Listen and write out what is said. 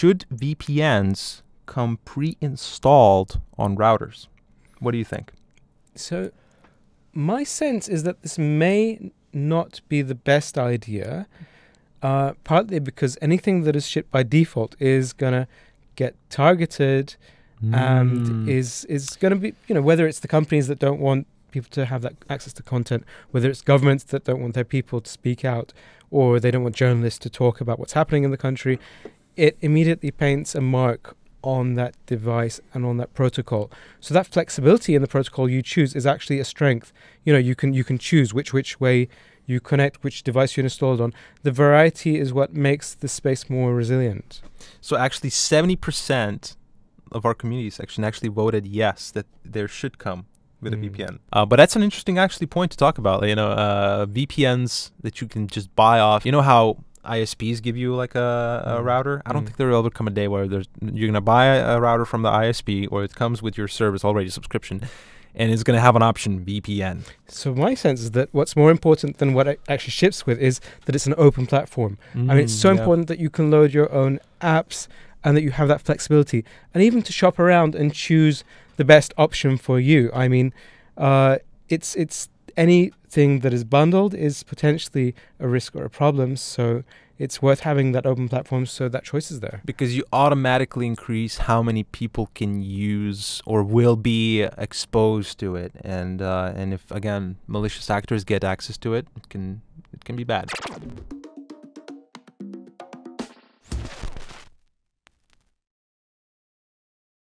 should VPNs come pre-installed on routers? What do you think? So, my sense is that this may not be the best idea, uh, partly because anything that is shipped by default is going to get targeted and Mm. is is going to be you know whether it's the companies that don't want people to have that access to content whether it's governments that don't want their people to speak out or they don't want journalists to talk about what's happening in the country it immediately paints a mark on that device and on that protocol so that flexibility in the protocol you choose is actually a strength you know you can you can choose which which way you connect which device you're installed on the variety is what makes the space more resilient So actually, seventy percent of our community section actually voted yes that there should come with Mm. a VPN. Uh, but that's an interesting actually point to talk about. You know, uh, VPNs that you can just buy off. You know how ISPs give you like a, a Mm. router? I don't Mm. think there will ever come a day where there's you're gonna buy a, a router from the ISP or it comes with your service already subscription, and it's gonna have an option VPN. So my sense is that what's more important than what it actually ships with is that it's an open platform. I mean, it's so Mm, yeah. important that you can load your own apps and that you have that flexibility, and even to shop around and choose the best option for you. I mean, uh, it's it's anything that is bundled is potentially a risk or a problem. So it's worth having that open platform so that choice is there. because you automatically increase how many people can use or will be exposed to it and uh, and if again malicious actors get access to it it can it can be bad